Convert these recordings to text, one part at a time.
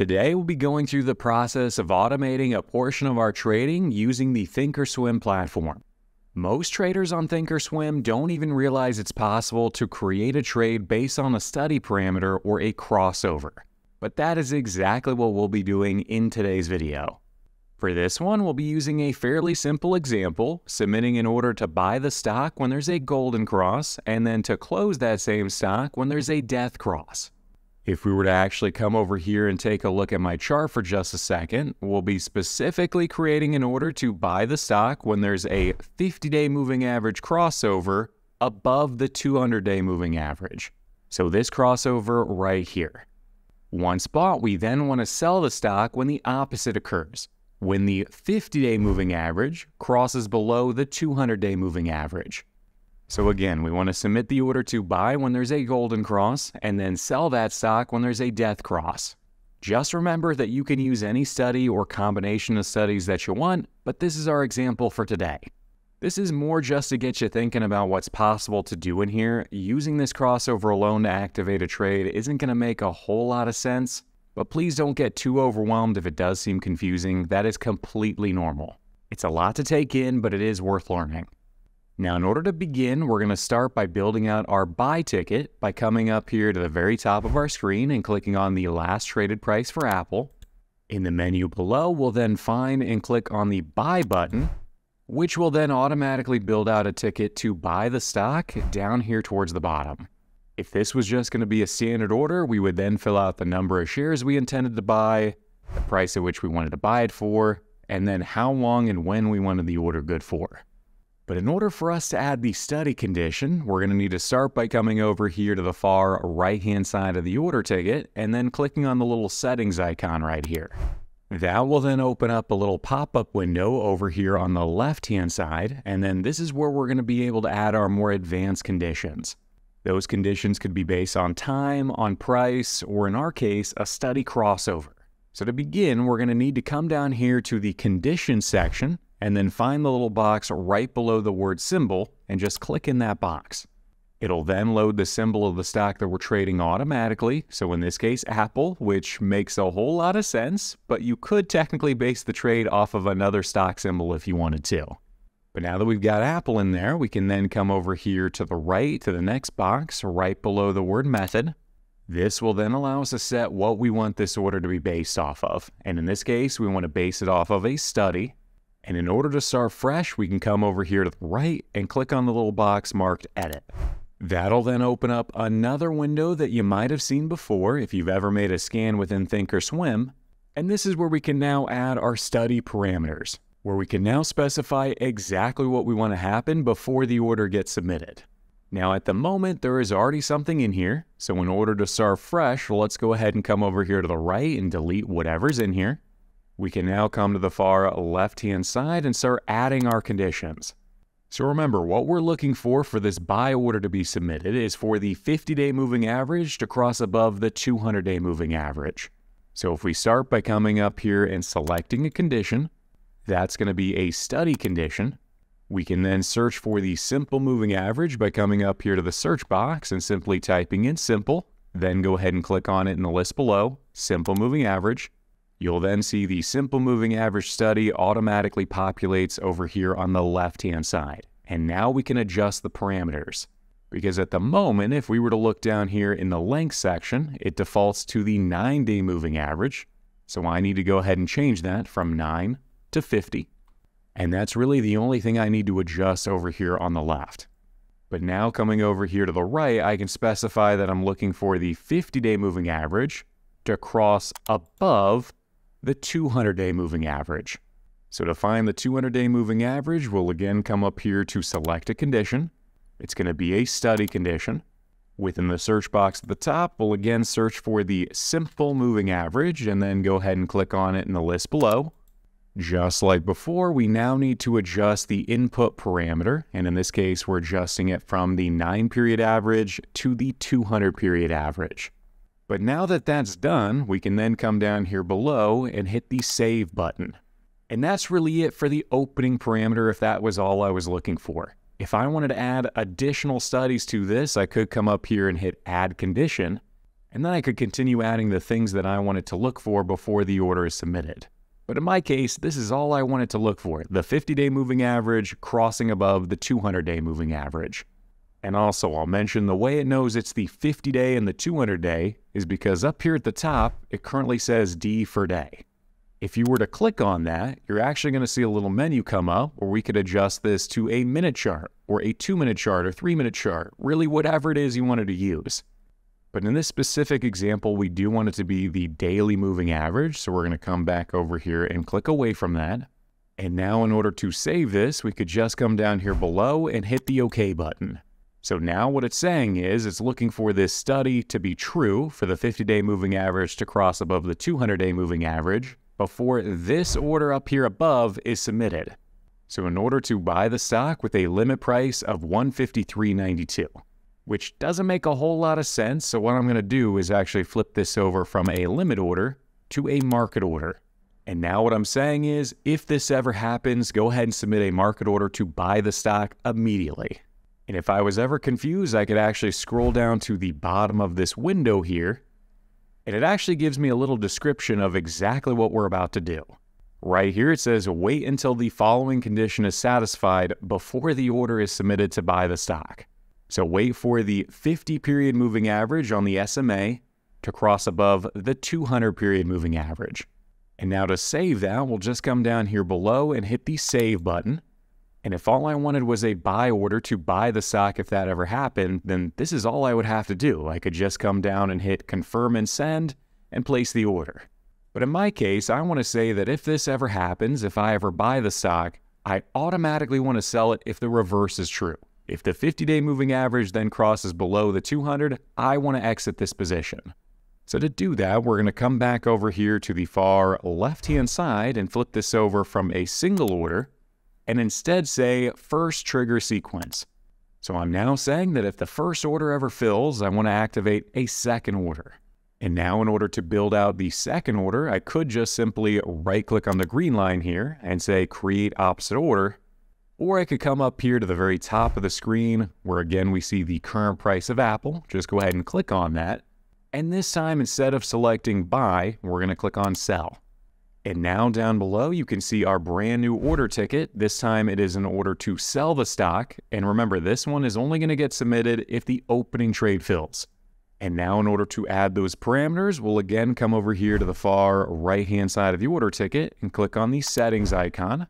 Today, we'll be going through the process of automating a portion of our trading using the Thinkorswim platform. Most traders on Thinkorswim don't even realize it's possible to create a trade based on a study parameter or a crossover. But that is exactly what we'll be doing in today's video. For this one, we'll be using a fairly simple example, submitting an order to buy the stock when there's a golden cross, and then to close that same stock when there's a death cross. If we were to actually come over here and take a look at my chart for just a second, we'll be specifically creating an order to buy the stock when there's a 50-day moving average crossover above the 200-day moving average. So this crossover right here. Once bought, we then want to sell the stock when the opposite occurs when the 50 day moving average crosses below the 200 day moving average. So again, we want to submit the order to buy when there's a golden cross and then sell that stock when there's a death cross. Just remember that you can use any study or combination of studies that you want, but this is our example for today. This is more just to get you thinking about what's possible to do in here. Using this crossover alone to activate a trade isn't going to make a whole lot of sense, but please don't get too overwhelmed if it does seem confusing. That is completely normal. It's a lot to take in, but it is worth learning. Now, in order to begin, we're going to start by building out our buy ticket by coming up here to the very top of our screen and clicking on the last traded price for Apple. In the menu below, we'll then find and click on the buy button, which will then automatically build out a ticket to buy the stock down here towards the bottom. If this was just going to be a standard order, we would then fill out the number of shares we intended to buy, the price at which we wanted to buy it for, and then how long and when we wanted the order good for. But in order for us to add the study condition, we're going to need to start by coming over here to the far right-hand side of the order ticket and then clicking on the little settings icon right here. That will then open up a little pop-up window over here on the left-hand side, and then this is where we're going to be able to add our more advanced conditions. Those conditions could be based on time, on price, or in our case, a study crossover. So to begin, we're going to need to come down here to the condition section and then find the little box right below the word symbol and just click in that box. It'll then load the symbol of the stock that we're trading automatically. So in this case, Apple, which makes a whole lot of sense, but you could technically base the trade off of another stock symbol if you wanted to. But now that we've got Apple in there, we can then come over here to the right to the next box right below the word method. This will then allow us to set what we want this order to be based off of. And in this case, we want to base it off of a study. And in order to start fresh, we can come over here to the right and click on the little box marked edit. That'll then open up another window that you might have seen before if you've ever made a scan within Thinkorswim. And this is where we can now add our study parameters where we can now specify exactly what we want to happen before the order gets submitted. Now at the moment, there is already something in here, so in order to start fresh, let's go ahead and come over here to the right and delete whatever's in here. We can now come to the far left-hand side and start adding our conditions. So remember, what we're looking for for this buy order to be submitted is for the 50-day moving average to cross above the 200-day moving average. So if we start by coming up here and selecting a condition, that's going to be a study condition. We can then search for the simple moving average by coming up here to the search box and simply typing in simple. Then go ahead and click on it in the list below, simple moving average. You'll then see the simple moving average study automatically populates over here on the left-hand side. And now we can adjust the parameters. Because at the moment, if we were to look down here in the length section, it defaults to the 9-day moving average. So I need to go ahead and change that from 9 to 50. And that's really the only thing I need to adjust over here on the left. But now coming over here to the right, I can specify that I'm looking for the 50-day moving average to cross above the 200-day moving average. So to find the 200-day moving average, we'll again come up here to select a condition. It's going to be a study condition. Within the search box at the top, we'll again search for the simple moving average and then go ahead and click on it in the list below. Just like before, we now need to adjust the input parameter, and in this case, we're adjusting it from the 9 period average to the 200 period average. But now that that's done, we can then come down here below and hit the Save button. And that's really it for the opening parameter if that was all I was looking for. If I wanted to add additional studies to this, I could come up here and hit Add Condition, And then I could continue adding the things that I wanted to look for before the order is submitted. But in my case, this is all I wanted to look for the 50 day moving average crossing above the 200 day moving average. And also, I'll mention the way it knows it's the 50 day and the 200 day is because up here at the top, it currently says D for day. If you were to click on that, you're actually going to see a little menu come up where we could adjust this to a minute chart or a two minute chart or three minute chart, really whatever it is you wanted to use. But in this specific example, we do want it to be the daily moving average. So we're going to come back over here and click away from that. And now in order to save this, we could just come down here below and hit the OK button. So now what it's saying is it's looking for this study to be true for the 50-day moving average to cross above the 200-day moving average before this order up here above is submitted. So in order to buy the stock with a limit price of 153.92, which doesn't make a whole lot of sense, so what I'm going to do is actually flip this over from a limit order to a market order. And now what I'm saying is if this ever happens, go ahead and submit a market order to buy the stock immediately. And if I was ever confused, I could actually scroll down to the bottom of this window here, and it actually gives me a little description of exactly what we're about to do. Right here it says wait until the following condition is satisfied before the order is submitted to buy the stock. So wait for the 50 period moving average on the SMA to cross above the 200 period moving average. And now to save that, we'll just come down here below and hit the save button. And if all I wanted was a buy order to buy the stock if that ever happened, then this is all I would have to do. I could just come down and hit confirm and send and place the order. But in my case, I want to say that if this ever happens, if I ever buy the stock, I automatically want to sell it if the reverse is true. If the 50 day moving average then crosses below the 200, I want to exit this position. So to do that, we're going to come back over here to the far left hand side and flip this over from a single order and instead say first trigger sequence. So I'm now saying that if the first order ever fills, I want to activate a second order. And now in order to build out the second order, I could just simply right click on the green line here and say create opposite order. Or I could come up here to the very top of the screen where again we see the current price of Apple. Just go ahead and click on that. And this time instead of selecting buy, we're going to click on sell. And now down below, you can see our brand new order ticket. This time it is an order to sell the stock. And remember, this one is only going to get submitted if the opening trade fills. And now in order to add those parameters, we'll again come over here to the far right-hand side of the order ticket and click on the settings icon.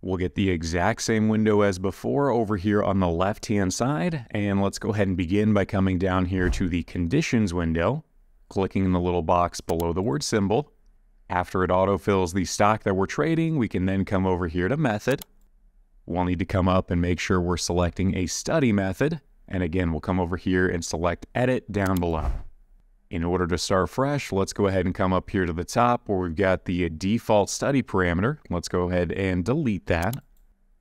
We'll get the exact same window as before over here on the left-hand side. And let's go ahead and begin by coming down here to the conditions window, clicking in the little box below the word symbol. After it autofills the stock that we're trading, we can then come over here to method. We'll need to come up and make sure we're selecting a study method. And again, we'll come over here and select edit down below. In order to start fresh, let's go ahead and come up here to the top where we've got the default study parameter. Let's go ahead and delete that.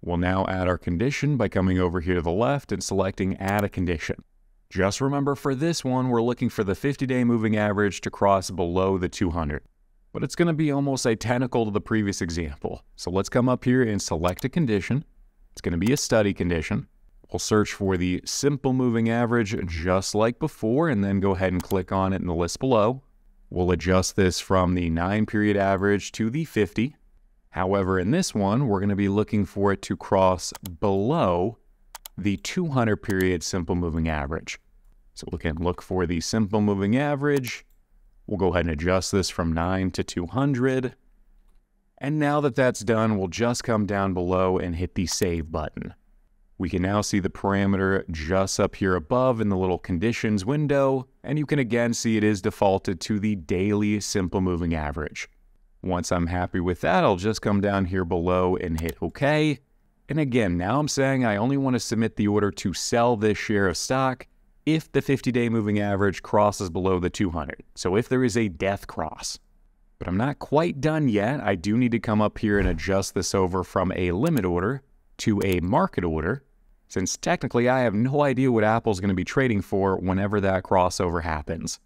We'll now add our condition by coming over here to the left and selecting add a condition. Just remember for this one, we're looking for the 50-day moving average to cross below the 200 but it's going to be almost identical to the previous example. So let's come up here and select a condition. It's going to be a study condition. We'll search for the simple moving average just like before and then go ahead and click on it in the list below. We'll adjust this from the 9 period average to the 50. However, in this one, we're going to be looking for it to cross below the 200 period simple moving average. So we can look for the simple moving average We'll go ahead and adjust this from 9 to 200. And now that that's done, we'll just come down below and hit the Save button. We can now see the parameter just up here above in the little conditions window, and you can again see it is defaulted to the daily simple moving average. Once I'm happy with that, I'll just come down here below and hit OK. And again, now I'm saying I only want to submit the order to sell this share of stock, if the 50 day moving average crosses below the 200. So if there is a death cross. But I'm not quite done yet. I do need to come up here and adjust this over from a limit order to a market order, since technically I have no idea what Apple's going to be trading for whenever that crossover happens.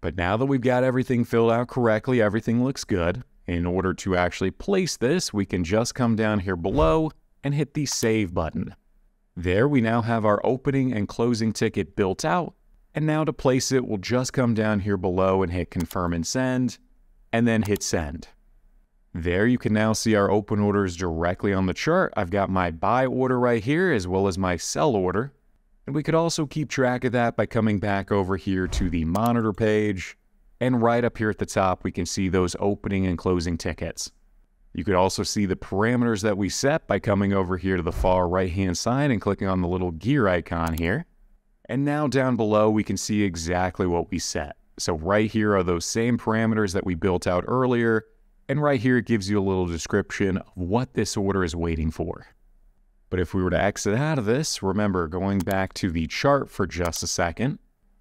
But now that we've got everything filled out correctly, everything looks good. In order to actually place this, we can just come down here below and hit the Save button. There we now have our opening and closing ticket built out. And now to place it, we'll just come down here below and hit confirm and send, and then hit send. There you can now see our open orders directly on the chart. I've got my buy order right here as well as my sell order. And we could also keep track of that by coming back over here to the monitor page. And right up here at the top, we can see those opening and closing tickets. You could also see the parameters that we set by coming over here to the far right hand side and clicking on the little gear icon here. And now down below, we can see exactly what we set. So right here are those same parameters that we built out earlier. And right here, it gives you a little description of what this order is waiting for. But if we were to exit out of this, remember going back to the chart for just a second,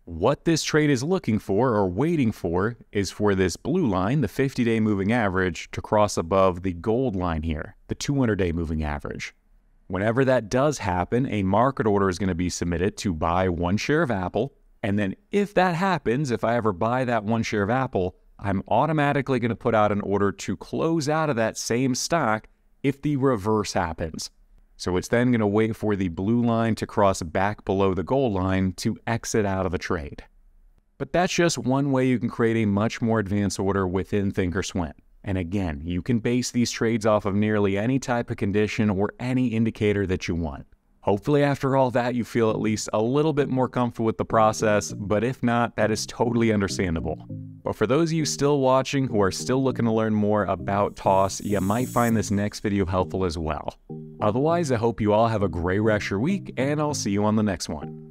what this trade is looking for or waiting for is for this blue line, the 50 day moving average, to cross above the gold line here, the 200 day moving average. Whenever that does happen, a market order is going to be submitted to buy one share of Apple. And then if that happens, if I ever buy that one share of Apple, I'm automatically going to put out an order to close out of that same stock if the reverse happens. So it's then going to wait for the blue line to cross back below the gold line to exit out of the trade. But that's just one way you can create a much more advanced order within Thinkorswim. And again, you can base these trades off of nearly any type of condition or any indicator that you want. Hopefully, after all that, you feel at least a little bit more comfortable with the process, but if not, that is totally understandable. But for those of you still watching who are still looking to learn more about TOS, you might find this next video helpful as well. Otherwise, I hope you all have a great rest of your week, and I'll see you on the next one.